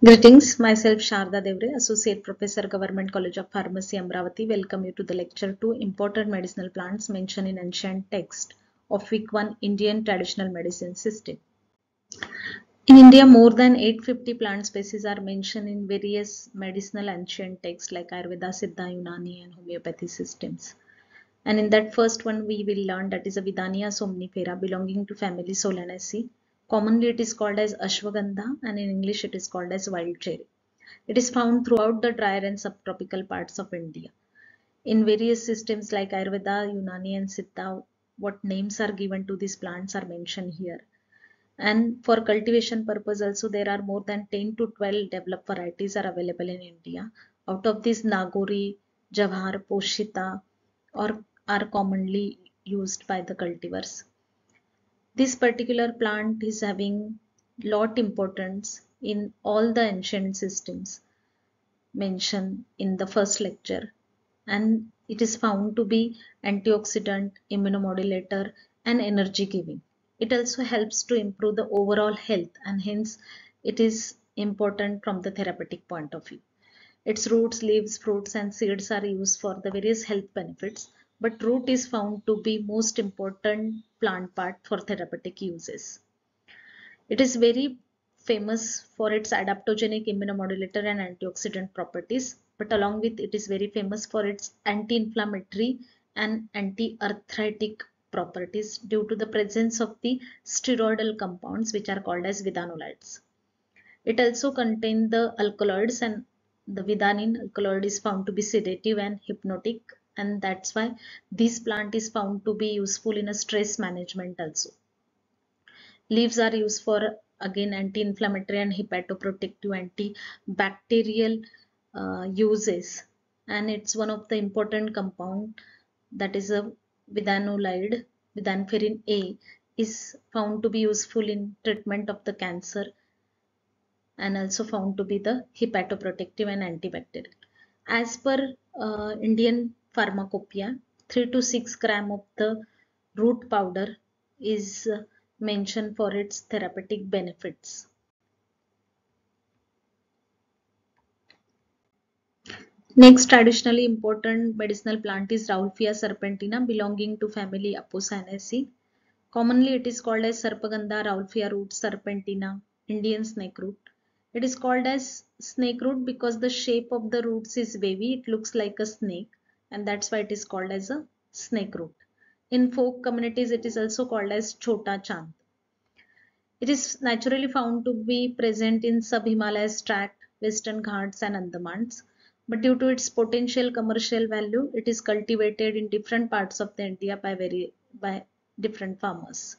Greetings, myself Sharda Devre, Associate Professor, Government College of Pharmacy, Amravati. Welcome you to the lecture 2 Important Medicinal Plants Mentioned in Ancient Text of Week 1 Indian Traditional Medicine System. In India, more than 850 plant species are mentioned in various medicinal ancient texts like Ayurveda, Siddha, Unani, and homeopathy systems. And in that first one, we will learn that is a Withania somnifera belonging to family Solanaceae Commonly it is called as ashwagandha and in English it is called as wild cherry. It is found throughout the drier and subtropical parts of India. In various systems like Ayurveda, Unani and Siddha, what names are given to these plants are mentioned here. And for cultivation purpose also there are more than 10 to 12 developed varieties are available in India. Out of these Nagori, Jawahar, Poshita or are commonly used by the cultivars this particular plant is having lot importance in all the ancient systems mentioned in the first lecture and it is found to be antioxidant, immunomodulator and energy giving. It also helps to improve the overall health and hence it is important from the therapeutic point of view. Its roots, leaves, fruits and seeds are used for the various health benefits but root is found to be most important plant part for therapeutic uses. It is very famous for its adaptogenic immunomodulator and antioxidant properties but along with it is very famous for its anti-inflammatory and anti-arthritic properties due to the presence of the steroidal compounds which are called as withanolides. It also contains the alkaloids and the withanine alkaloid is found to be sedative and hypnotic and that's why this plant is found to be useful in a stress management also. Leaves are used for again anti-inflammatory and hepatoprotective antibacterial uh, uses and it's one of the important compound that is a withanolide withaferin A is found to be useful in treatment of the cancer and also found to be the hepatoprotective and antibacterial. As per uh, Indian pharmacopoeia 3 to 6 gram of the root powder is mentioned for its therapeutic benefits. Next traditionally important medicinal plant is Rauwolfia serpentina belonging to family Apocynaceae. Commonly it is called as Sarpagandha Rauwolfia root serpentina, Indian snake root. It is called as snake root because the shape of the roots is wavy. It looks like a snake and that's why it is called as a snake root. In folk communities, it is also called as Chota Chand. It is naturally found to be present in sub-Himalayas tract, Western Ghats and Andamans. But due to its potential commercial value, it is cultivated in different parts of the India by, very, by different farmers.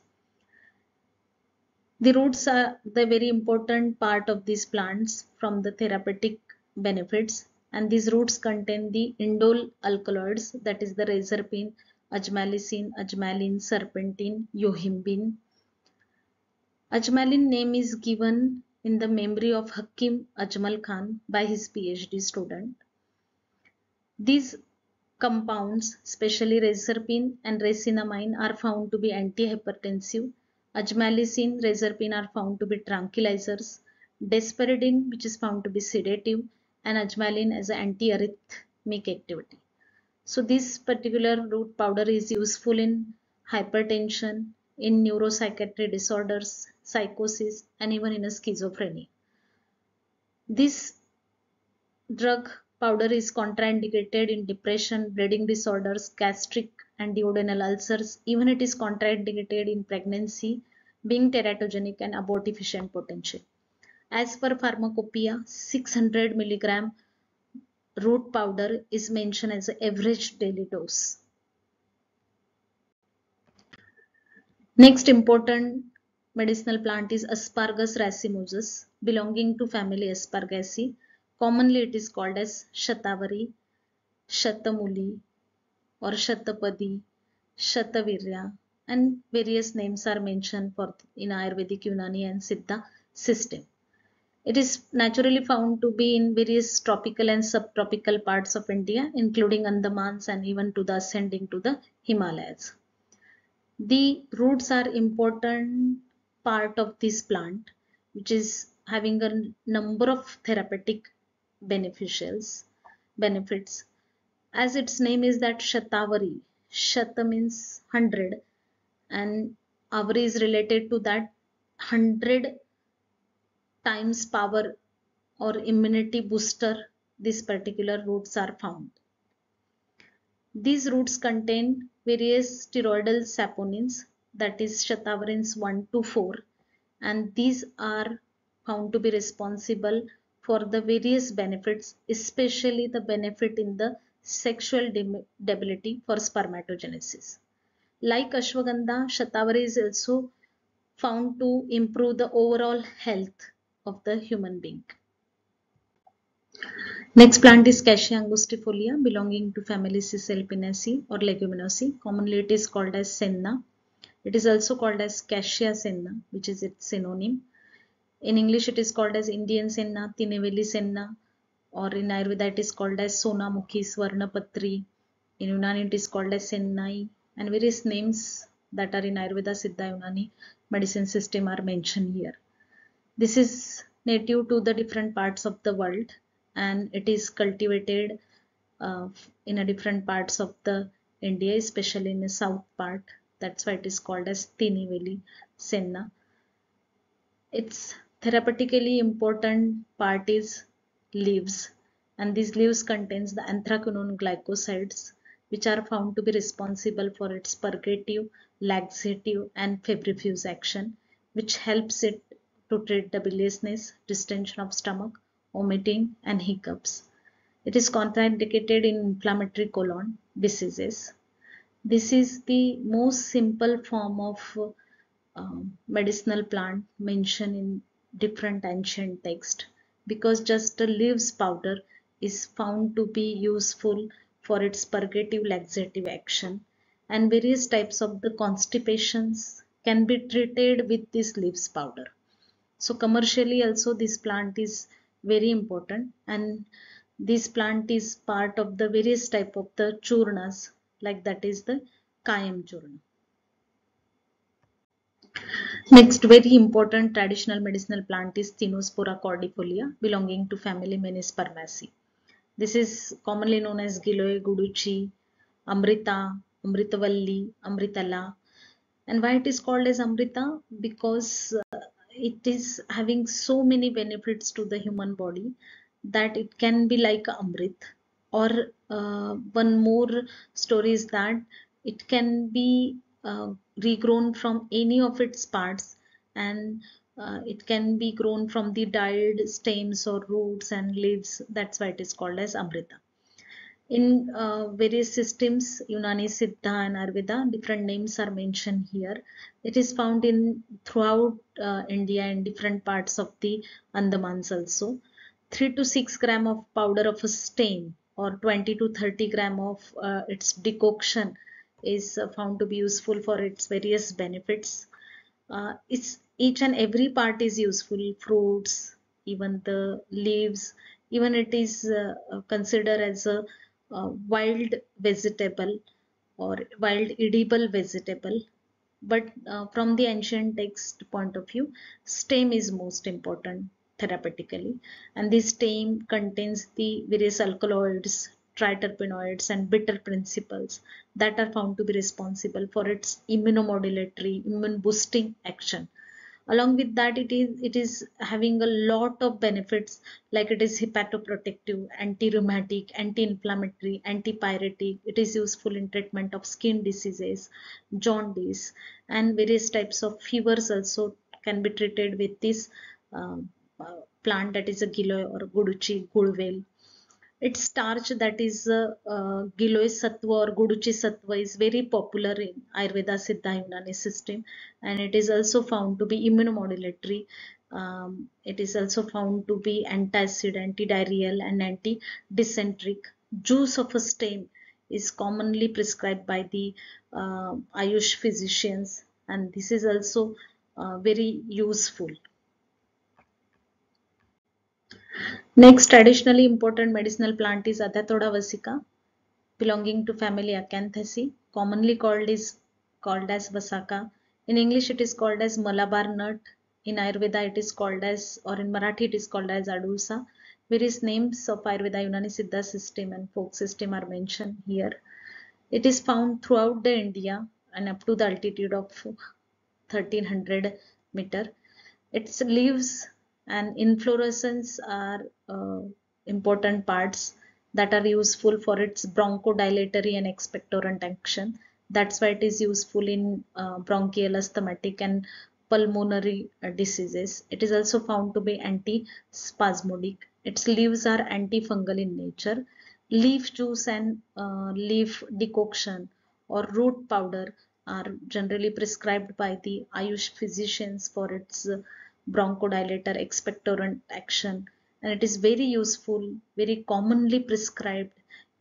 The roots are the very important part of these plants from the therapeutic benefits and these roots contain the indole alkaloids that is the reserpine, ajmalicin, ajmalin, serpentine, yohimbine. Ajmalin name is given in the memory of Hakim Ajmal Khan by his PhD student. These compounds, especially reserpine and rescinnamine are found to be antihypertensive. Ajmalicin, reserpine are found to be tranquilizers. Deserpidine, which is found to be sedative and ajmalin as an antiarrhythmic activity. So this particular root powder is useful in hypertension, in neuropsychiatric disorders, psychosis and even in a schizophrenia. This drug powder is contraindicated in depression, bleeding disorders, gastric and duodenal ulcers. Even it is contraindicated in pregnancy, being teratogenic and abortifacient potential. As per pharmacopoeia 600 milligram root powder is mention as average daily dose next important medicinal plant is asparagus racemosus belonging to family asparagaceae commonly it is called as shatavari shatamuli और shatapadi shatavirya and various names are mention for in Ayurvedic Unani and Siddha system It is naturally found to be in various tropical and subtropical parts of India, including Andamans and even to the ascending to the Himalayas. The roots are important part of this plant, which is having a number of therapeutic beneficials benefits as its name is that shatavari shata means 100 and avari is related to that 100 times power or immunity booster these particular roots are found. These roots contain various steroidal saponins that is shatavarins 1 to 4 and these are found to be responsible for the various benefits especially the benefit in the sexual debility for spermatogenesis. Like ashwagandha shatavari is also found to improve the overall health of the human being Next plant is Cassia angustifolia belonging to family Caesalpiniaceae or Leguminosae. Commonly it is called as senna. It is also called as Cassia senna which is its synonym. In English it is called as Indian senna, Tinnevelly senna or in Ayurveda it is called as Sonamukhi, Swarnapatri. In Unani it is called as Sennai and various names that are in Ayurveda, Siddha, Unani medicine system are mentioned here. This is native to the different parts of the world and it is cultivated uh, in a different parts of the India, especially in the south part. That's why it is called as Tinnevelly senna. Its therapeutically important part is leaves and these leaves contains the anthraquinone glycosides which are found to be responsible for its purgative, laxative and febrifuge action which helps it to treat the biliousness, distension of stomach, vomiting and hiccups. It is contraindicated in inflammatory colon diseases. This is the most simple form of uh, medicinal plant mentioned in different ancient texts because just the leaves powder is found to be useful for its purgative laxative action and various types of the constipations can be treated with this leaves powder. So commercially also this plant is very important and this plant is part of the various type of the churnas like that is the Kayam churna. Next very important traditional medicinal plant is Tinospora cordifolia belonging to family Menispermaceae. This is commonly known as Giloy, Guduchi, Amrita, Amritavalli, Amritala. And why it is called as Amrita? Because it is having so many benefits to the human body that it can be like Amrit. Or uh, one more story is that it can be uh, regrown from any of its parts and uh, it can be grown from the dyed stems or roots and leaves that's why it is called as amrita in uh, various systems unani siddha and ayurveda different names are mentioned here. It is found in throughout uh, india and different parts of the andamans also. 3 to 6 gram of powder of a stem or 20 to 30 gram of uh, its decoction is found to be useful for its various benefits. Uh, it's each and every part is useful fruits even the leaves. Even it is uh, considered as a, a wild vegetable or wild edible vegetable. But uh, from the ancient text point of view stem is most important therapeutically. And this stem contains the various alkaloids triterpenoids and bitter principles that are found to be responsible for its immunomodulatory immune boosting action along with that it is it is having a lot of benefits like it is hepatoprotective anti-rheumatic anti-inflammatory antipyretic it is useful in treatment of skin diseases jaundice and various types of fevers also can be treated with this um, uh, plant that is a giloy or guduchi gulvel its starch that is uh, uh, Giloy Sattva or Guduchi Sattva is very popular in Ayurveda Siddha Unani system and it is also found to be immunomodulatory. Um, it is also found to be antacid, antidiarrheal and anti-dysenteric. Juice of a stem is commonly prescribed by the uh, Ayush physicians and this is also uh, very useful. Next traditionally important medicinal plant is Adhatoda vasica belonging to family Acanthaceae commonly called is called as vasaka. In English it is called as Malabar nut In Ayurveda it is called as or in Marathi it is called as Adusa. Various names of Ayurveda Unani Siddha system and folk system are mentioned here. It is found throughout the India and up to the altitude of 1300 meter. Its leaves and inflorescence are uh, important parts that are useful for its bronchodilatory and expectorant action. That's why it is useful in uh, bronchial asthmatic and pulmonary uh, diseases. It is also found to be anti-spasmodic. Its leaves are antifungal in nature. Leaf juice and uh, leaf decoction or root powder are generally prescribed by the Ayush physicians for its bronchodilator expectorant action. And it is very useful very commonly prescribed.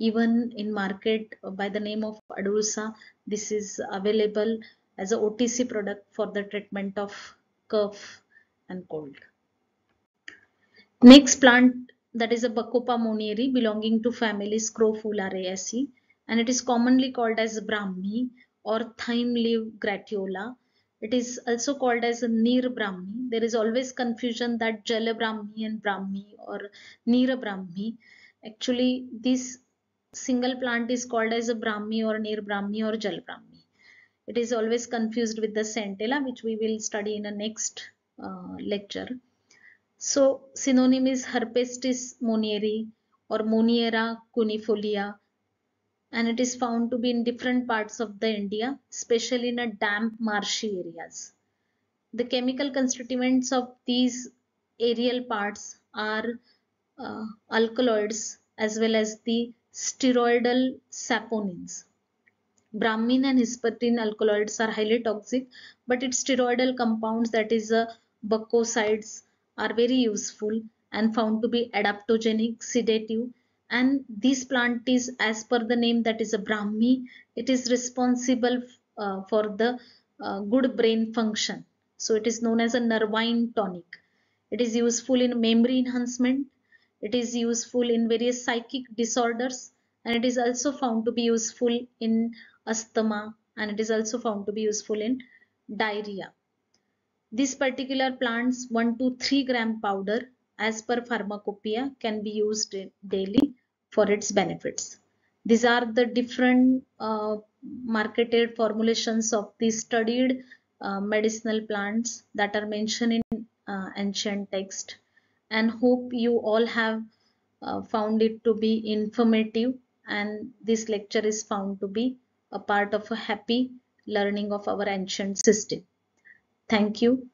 Even in market uh, by the name of Adusa this is available as a OTC product for the treatment of cough and cold. Next plant that is a Bacopa monnieri belonging to family Scrophulariaceae and it is commonly called as Brahmi or thyme leaf gratiola it is also called as a Nir Brahmi. There is always confusion that Jala Brahmi and Brahmi or Nira Brahmi. Actually, this single plant is called as a Brahmi or Nir Brahmi or Jal Brahmi. It is always confused with the centella, which we will study in a next uh, lecture. So, synonym is Herpestis monnieri or Moniera cuneifolia and it is found to be in different parts of the India, especially in damp marshy areas. The chemical constituents of these aerial parts are uh, alkaloids as well as the steroidal saponins. Brahmine and herpestine alkaloids are highly toxic, but its steroidal compounds that is uh, bacosides are very useful and found to be adaptogenic, sedative and this plant is as per the name that is a brahmi. It is responsible uh, for the uh, good brain function. So it is known as a nervine tonic. It is useful in memory enhancement. It is useful in various psychic disorders. And it is also found to be useful in asthma. And it is also found to be useful in diarrhea. These particular plants 1 to 3 gram powder as per pharmacopoeia can be used daily for its benefits. These are the different uh, marketed formulations of the studied uh, medicinal plants that are mentioned in uh, ancient text and hope you all have uh, found it to be informative and this lecture is found to be a part of a happy learning of our ancient system. Thank you.